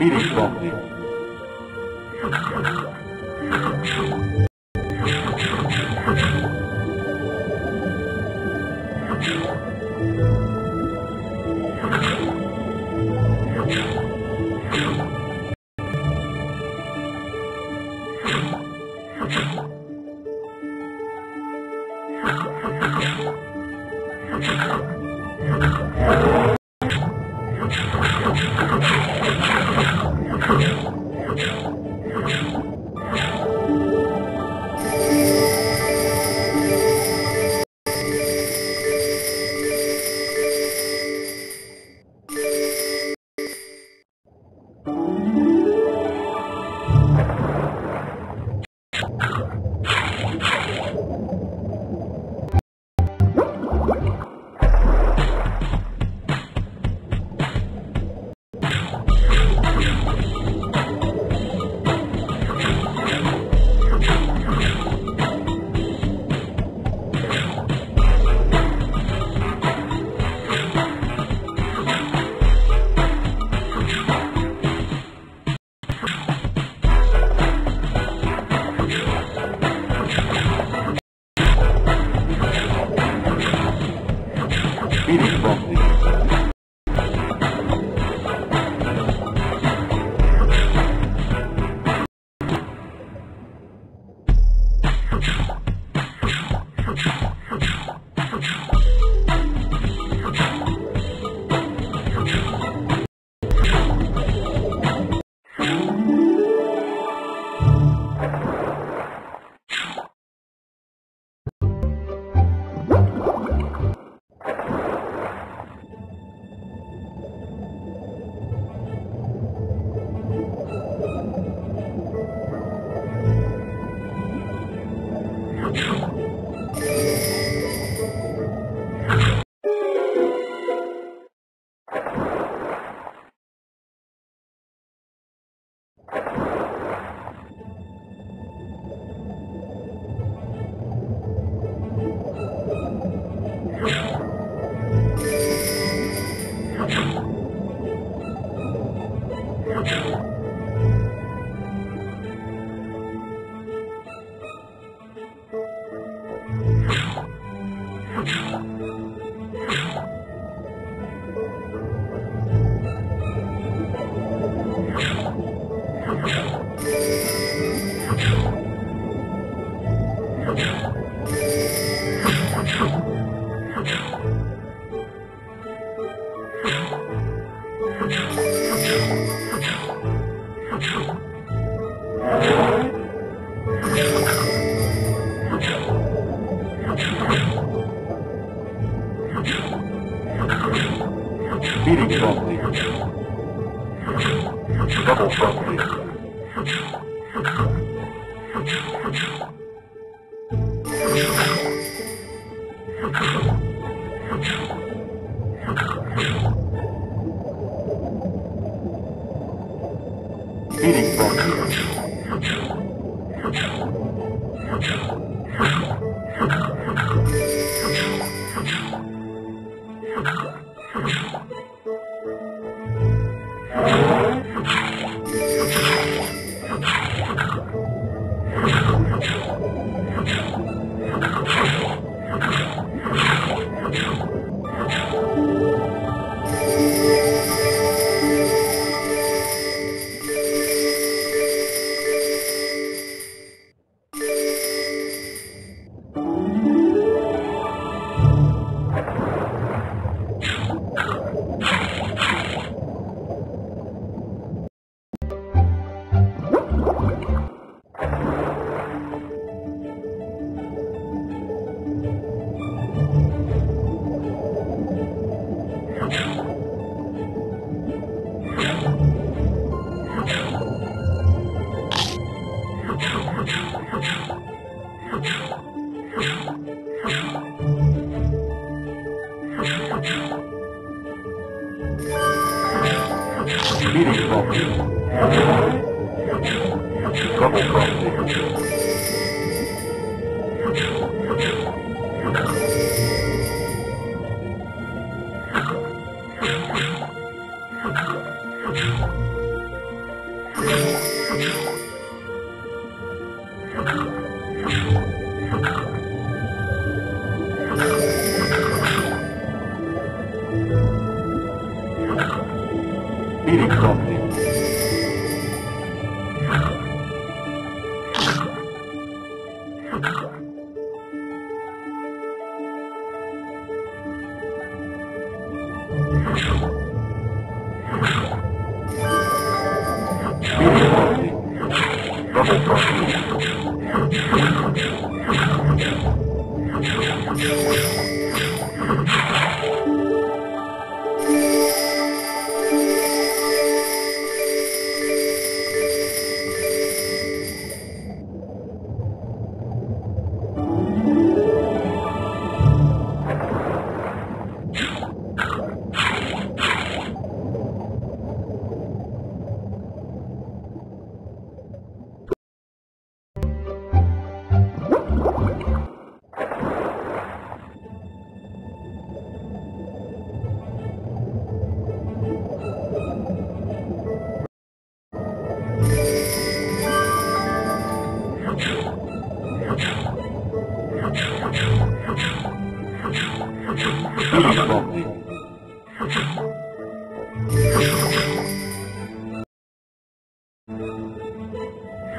Bir işlem değil. Promptly. Beating Beating. Beating promptly. Double. Beating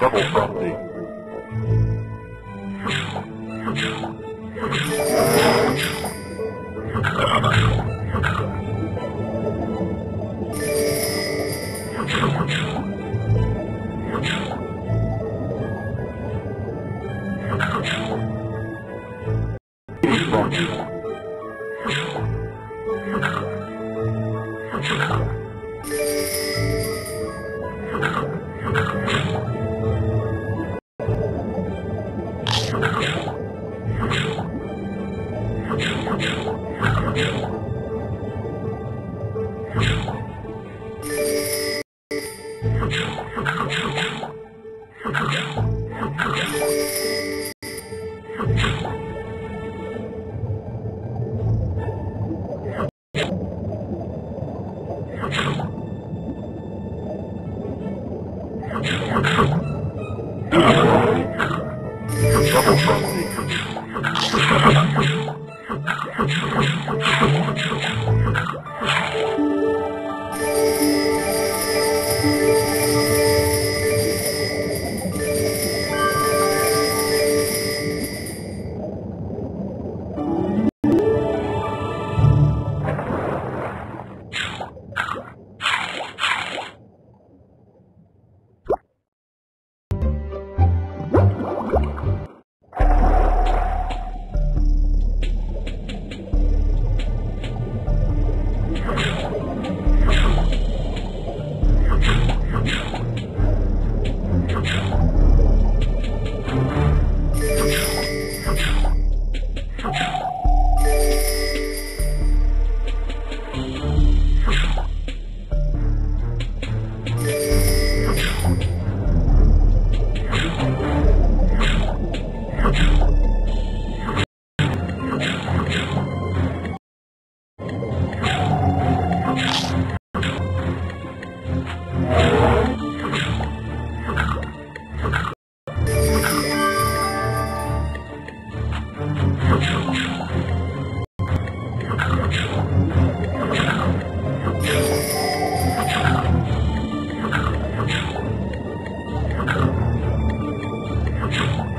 Double properly. Meeting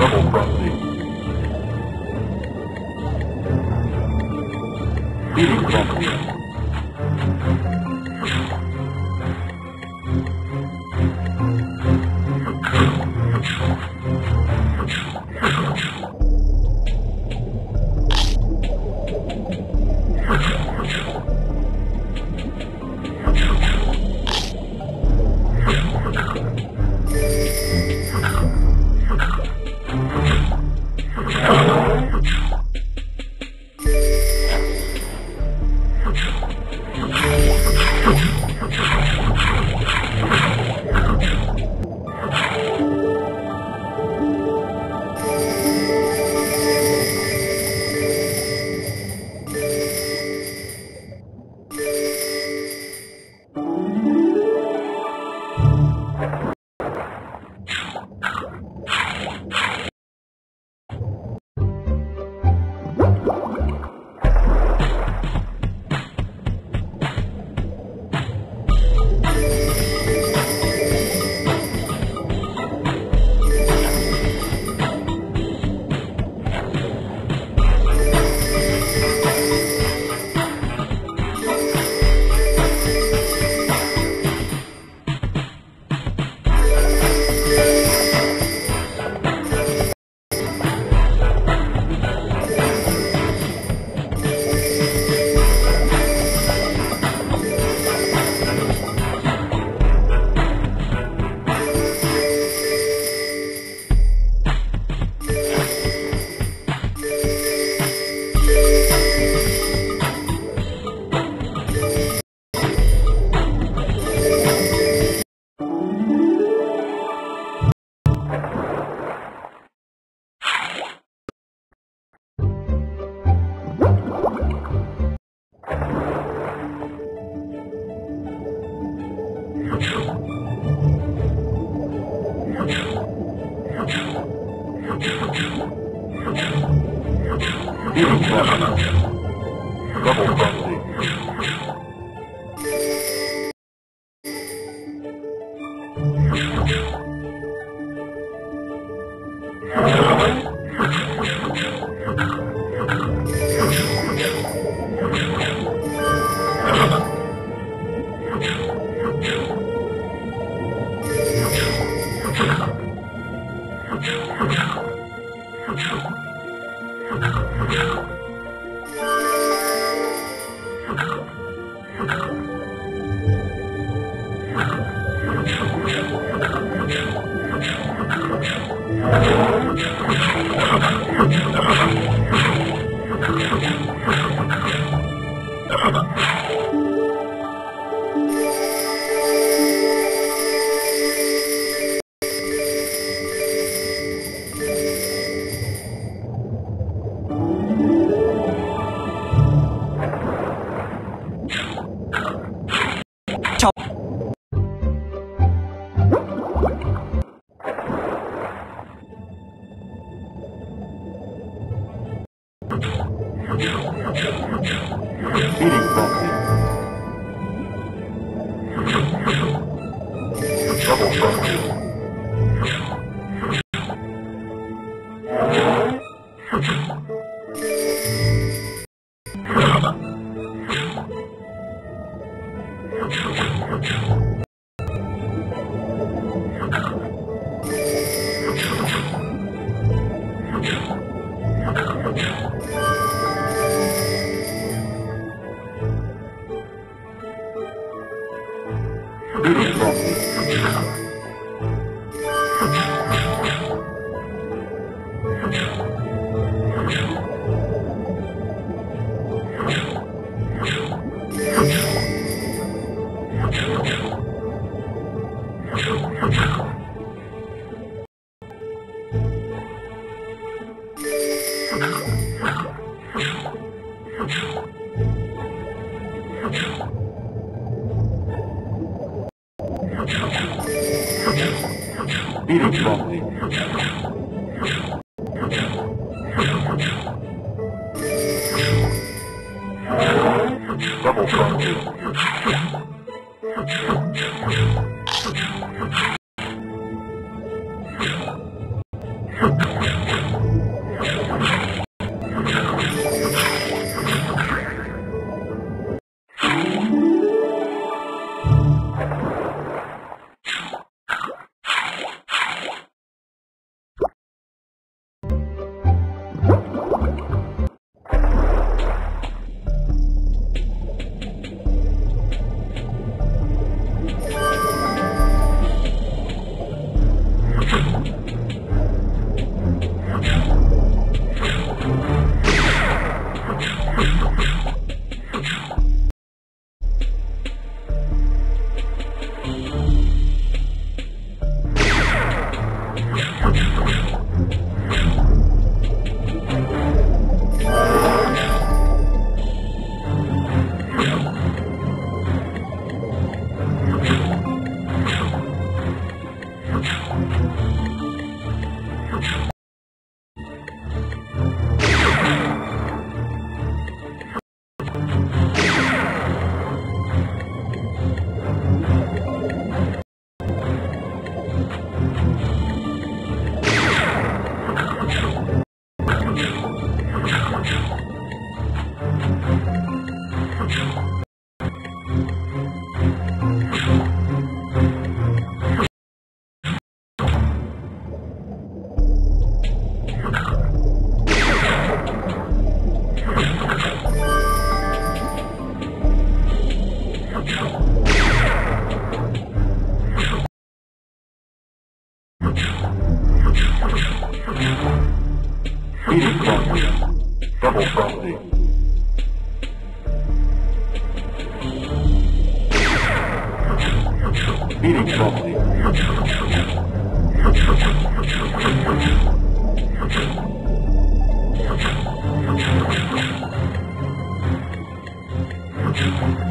Double crossing. Shooting from Beating Beating proceeding properly. Thank you.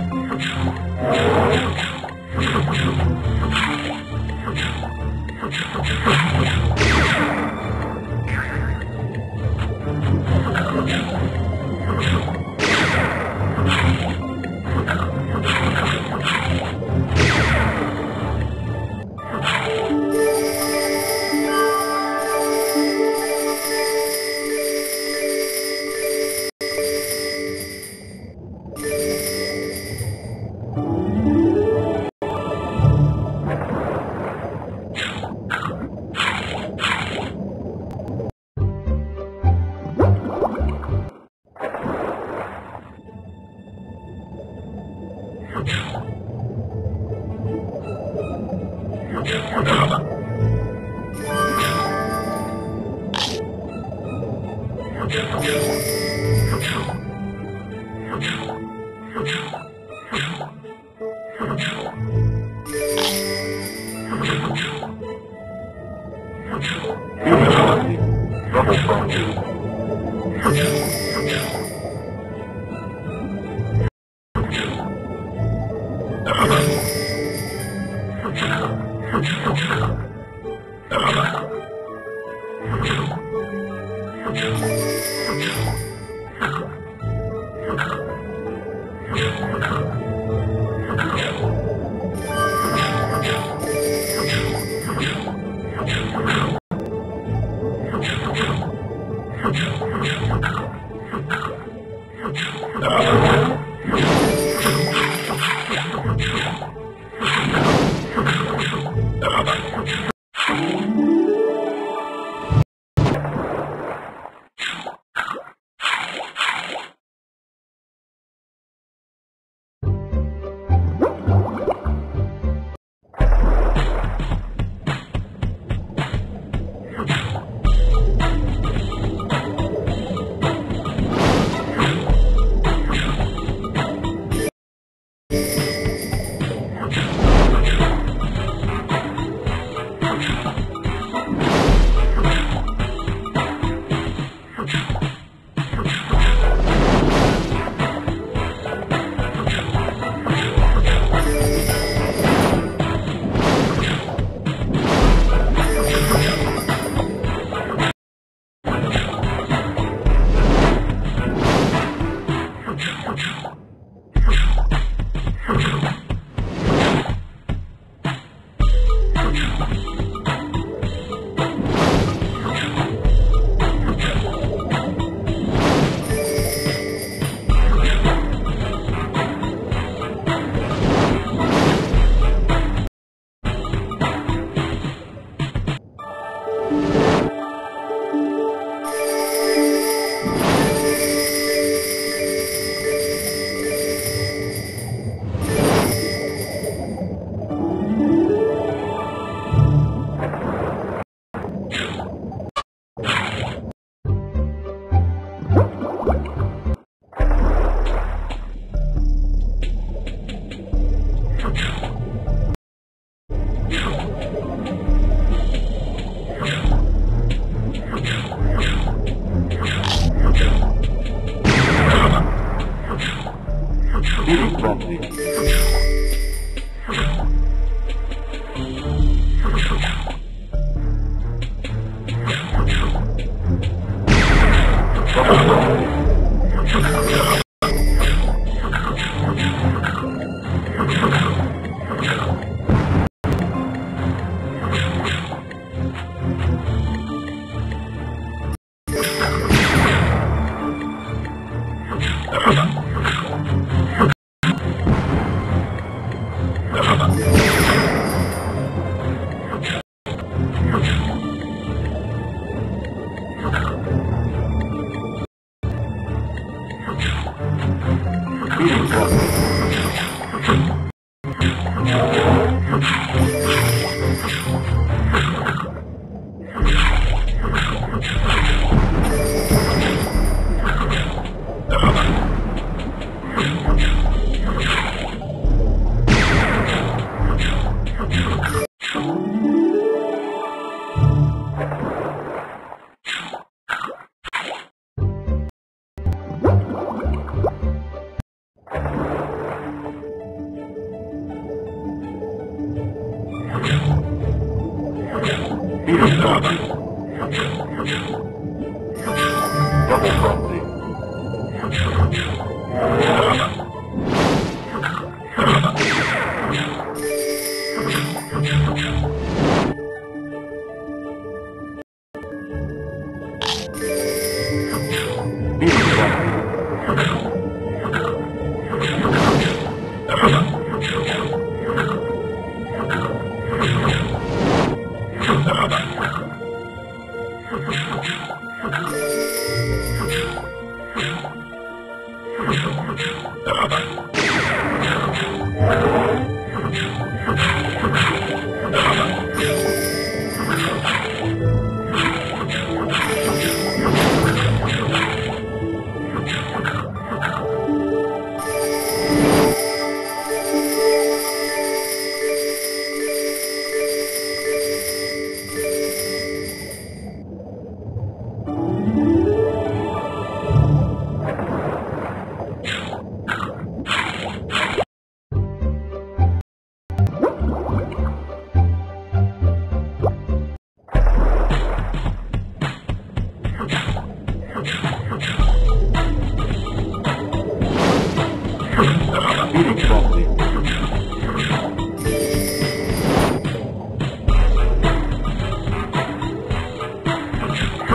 Thank you.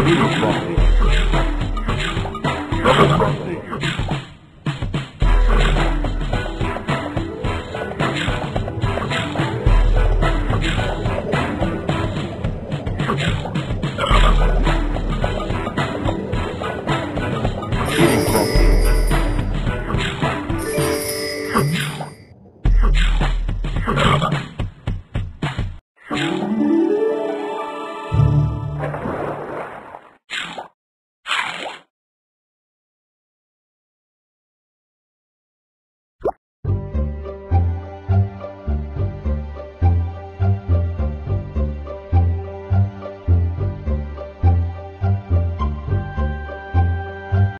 Bom.